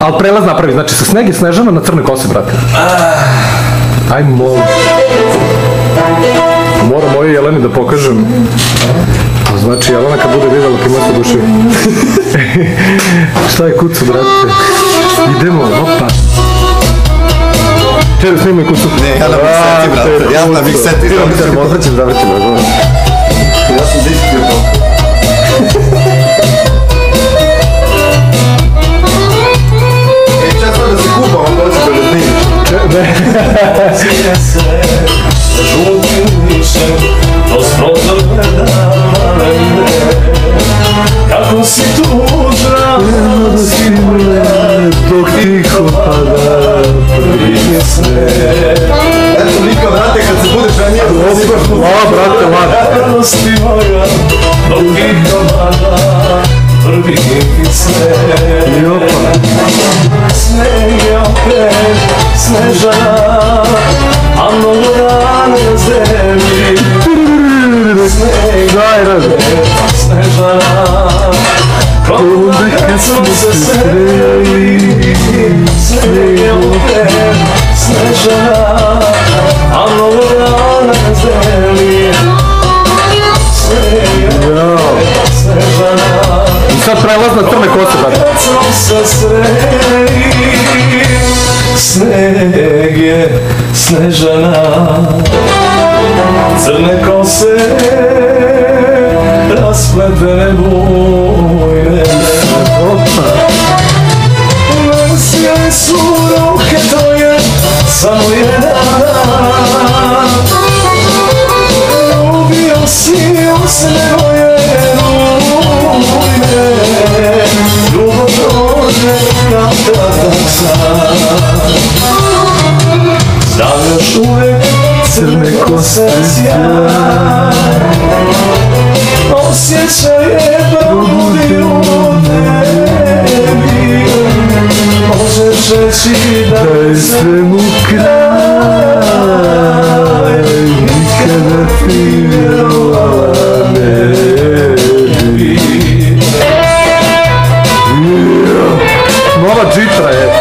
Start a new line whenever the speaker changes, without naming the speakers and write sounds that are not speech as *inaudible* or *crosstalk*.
Ali prelaz napravi, znači sa sneg i snežana na crne kose, brate. Aj, molim. Moram ovoj Jeleni da pokažem. Znači, Jelena kad bude vidjela ti se duši. *laughs* Šta je kucu, brate? Idemo, opa. Čedo, snimaj kucu.
Ne, ja na big seti, brate. Ja na big seti.
Zavrćemo, odvrćemo, zavrćemo.
Ja sam diskretno. E, čas snimiš.
Žutim ličem, kroz prozor gleda mene Kako si tužna, si
Dok tiho pada
prije sve
Eto, Mika, brate, kad se budeš ranije,
La, brate, la.
Radosti moja, dok tiho pada prije sve Sneg je opet snežana, a mnogo dana na zemlji. Sneg
Daj, raz.
Snežana Onda kad smo se sreli Sneg je opet Snežana A mnogo dana na zemlji. Sneg je opet Snežana
I sad prelaz na crne kose, brate.
Kad smo se sreli Sneg je Snežana. Crne kose Raspletene bujne. Nosile su ruke tvoje Samo jedan dan. Ljubio si usne moje kose sjaj Osjećaj je probudio tebi Možeš reći da je
svemu kraj Nikada ti vjerovala ne bi. Nova džitra je